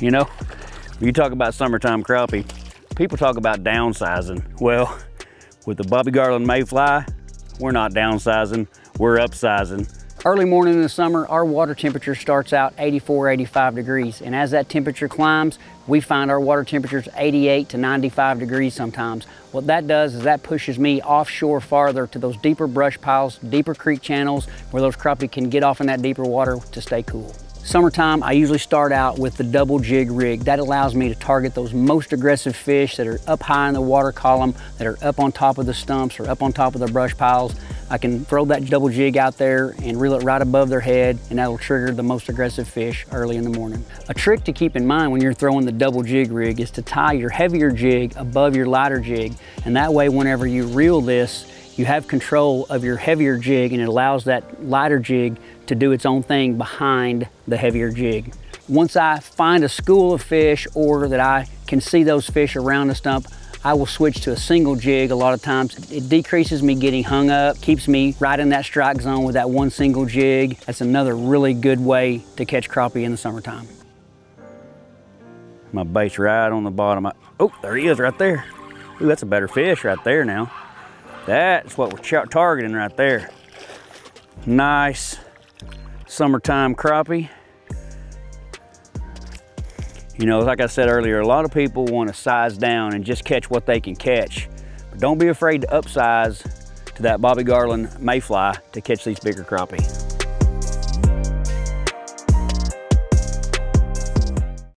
You know, you talk about summertime crappie, people talk about downsizing. Well, with the Bobby Garland Mayfly, we're not downsizing, we're upsizing. Early morning in the summer, our water temperature starts out 84, 85 degrees. And as that temperature climbs, we find our water temperatures 88 to 95 degrees sometimes. What that does is that pushes me offshore farther to those deeper brush piles, deeper creek channels, where those crappie can get off in that deeper water to stay cool. Summertime, I usually start out with the double jig rig. That allows me to target those most aggressive fish that are up high in the water column, that are up on top of the stumps or up on top of the brush piles. I can throw that double jig out there and reel it right above their head and that'll trigger the most aggressive fish early in the morning. A trick to keep in mind when you're throwing the double jig rig is to tie your heavier jig above your lighter jig and that way whenever you reel this you have control of your heavier jig and it allows that lighter jig to do its own thing behind the heavier jig. Once I find a school of fish or that I can see those fish around the stump, I will switch to a single jig a lot of times. It decreases me getting hung up, keeps me right in that strike zone with that one single jig. That's another really good way to catch crappie in the summertime. My bait's right on the bottom. Oh, there he is right there. Ooh, that's a better fish right there now. That's what we're targeting right there. Nice summertime crappie. You know, like I said earlier, a lot of people want to size down and just catch what they can catch. But don't be afraid to upsize to that Bobby Garland mayfly to catch these bigger crappie.